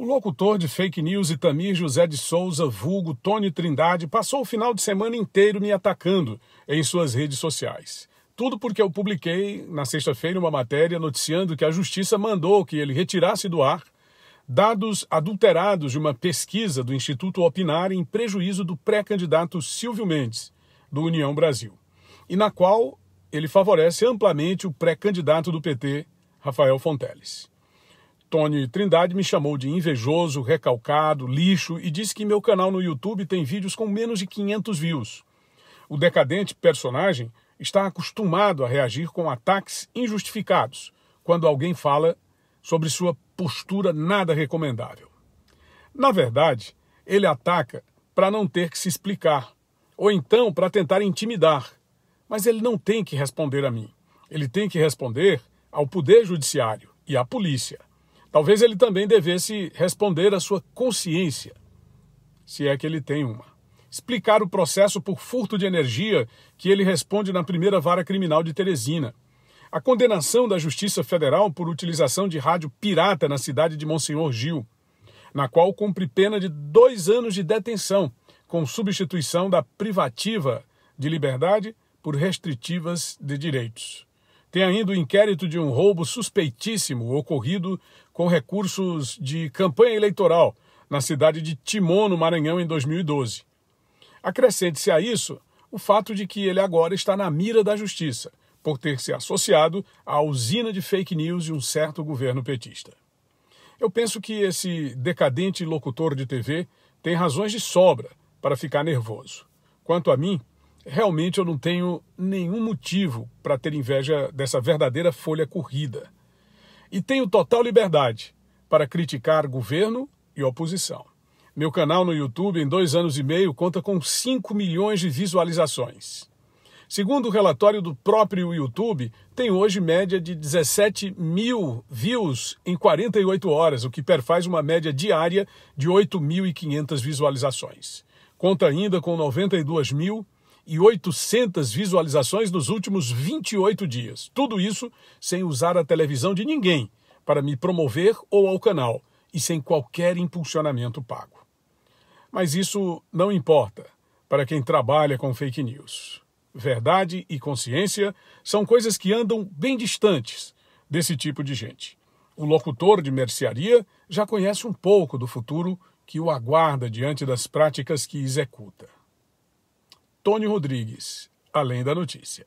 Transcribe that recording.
O locutor de fake news Itamir José de Souza, vulgo Tony Trindade, passou o final de semana inteiro me atacando em suas redes sociais. Tudo porque eu publiquei na sexta-feira uma matéria noticiando que a justiça mandou que ele retirasse do ar dados adulterados de uma pesquisa do Instituto Opinar em prejuízo do pré-candidato Silvio Mendes, do União Brasil, e na qual ele favorece amplamente o pré-candidato do PT, Rafael Fonteles. Tony Trindade me chamou de invejoso, recalcado, lixo e disse que meu canal no YouTube tem vídeos com menos de 500 views. O decadente personagem está acostumado a reagir com ataques injustificados quando alguém fala sobre sua postura nada recomendável. Na verdade, ele ataca para não ter que se explicar, ou então para tentar intimidar. Mas ele não tem que responder a mim. Ele tem que responder ao Poder Judiciário e à polícia. Talvez ele também devesse responder à sua consciência, se é que ele tem uma. Explicar o processo por furto de energia que ele responde na primeira vara criminal de Teresina. A condenação da Justiça Federal por utilização de rádio pirata na cidade de Monsenhor Gil, na qual cumpre pena de dois anos de detenção, com substituição da privativa de liberdade por restritivas de direitos. Tem ainda o inquérito de um roubo suspeitíssimo ocorrido com recursos de campanha eleitoral na cidade de Timon, no Maranhão, em 2012. Acrescente-se a isso o fato de que ele agora está na mira da justiça, por ter se associado à usina de fake news de um certo governo petista. Eu penso que esse decadente locutor de TV tem razões de sobra para ficar nervoso. Quanto a mim, realmente eu não tenho nenhum motivo para ter inveja dessa verdadeira folha corrida. E tenho total liberdade para criticar governo e oposição. Meu canal no YouTube, em dois anos e meio, conta com 5 milhões de visualizações. Segundo o relatório do próprio YouTube, tem hoje média de 17 mil views em 48 horas, o que perfaz uma média diária de 8.500 visualizações. Conta ainda com 92 mil e 800 visualizações nos últimos 28 dias. Tudo isso sem usar a televisão de ninguém para me promover ou ao canal e sem qualquer impulsionamento pago. Mas isso não importa para quem trabalha com fake news. Verdade e consciência são coisas que andam bem distantes desse tipo de gente. O locutor de mercearia já conhece um pouco do futuro que o aguarda diante das práticas que executa. Tony Rodrigues, além da notícia.